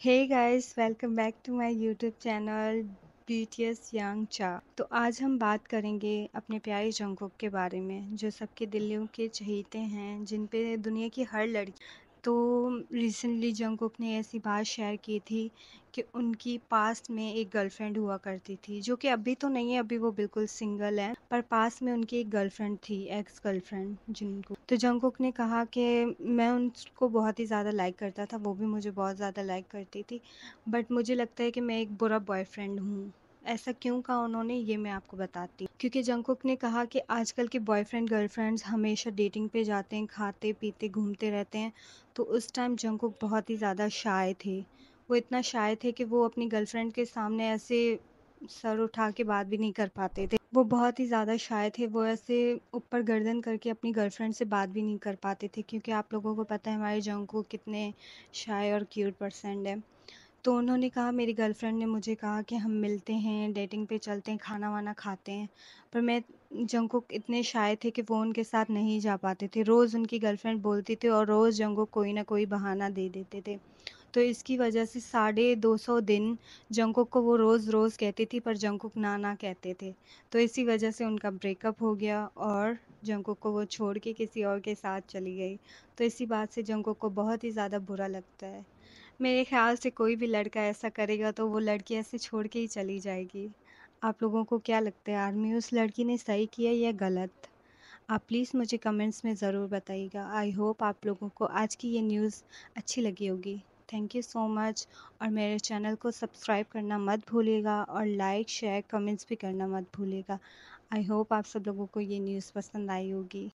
Hey guys welcome back to my YouTube channel BTS young चा तो आज हम बात करेंगे अपने प्यारे जंगकुक के बारे में, जो सबके दिलों के चहीते हैं, जिन पे दुनिया की हर लड़की तो रिसेंटली जंगकुक ने ऐसी बात शेयर की थी कि उनकी पास्ट में एक गर्लफ्रेंड हुआ करती थी, जो कि अभी तो नहीं है, अभी वो बिल्कुल सिंगल है, पर पास में उनकी एक गर्लफ्रेंड थी एक्स गर्लफ्रेंड जिनको। तो जंगकुक ने कहा कि मैं उनको बहुत ही ज़्यादा लाइक करता था, वो भी मुझे बहुत ज़्यादा लाइक करती थी बट मुझे लगता है कि मैं एक बुरा बॉयफ्रेंड हूँ। ऐसा क्यों कहा उन्होंने, ये मैं आपको बताती हूँ। क्योंकि जंकुक ने कहा कि आजकल के बॉयफ्रेंड गर्लफ्रेंड्स हमेशा डेटिंग पे जाते हैं, खाते, पीते, घूमते रहते हैं। तो उस टाइम जंकुक बहुत ही ज़्यादा शाय थे। वो इतना शाय थे कि वो अपनी गर्लफ्रेंड के सामने ऐसे सर उठा के बात भी नहीं कर पाते थे। वो बहुत ही ज़्यादा शाय थे। वो ऐसे ऊपर गर्दन करके अपनी गर्लफ्रेंड से बात भी नहीं कर पाते थे। क्योंकि आप लोगों को पता है, हमारे जंकू कितने शाय और क्यूट पर्सन है। तो उन्होंने कहा, मेरी गर्लफ्रेंड ने मुझे कहा कि हम मिलते हैं, डेटिंग पे चलते हैं खाना वाना खाते हैं। पर मैं जंकुक इतने शाय थे कि वो उनके साथ नहीं जा पाते थे। रोज़ उनकी गर्लफ्रेंड बोलती थी और रोज़ जंकुक कोई ना कोई बहाना दे देते थे। तो इसकी वजह से साढ़े दो सौ दिन जंकुक को वो रोज़ रोज़ कहती थी, पर जंकुक ना ना कहते थे। तो इसी वजह से उनका ब्रेकअप हो गया और जंकुक को वो छोड़ के किसी और के साथ चली गई। तो इसी बात से जंकुक को बहुत ही ज़्यादा बुरा लगता है। मेरे ख़्याल से कोई भी लड़का ऐसा करेगा तो वो लड़की ऐसे छोड़ के ही चली जाएगी। आप लोगों को क्या लगता है, आर्मी उस लड़की ने सही किया या गलत? आप प्लीज़ मुझे कमेंट्स में ज़रूर बताइएगा। आई होप आप लोगों को आज की ये न्यूज़ अच्छी लगी होगी। थैंक यू सो मच और मेरे चैनल को सब्सक्राइब करना मत भूलिएगा और लाइक, शेयर, कमेंट्स भी करना मत भूलिएगा। आई होप आप सब लोगों को ये न्यूज़ पसंद आई होगी।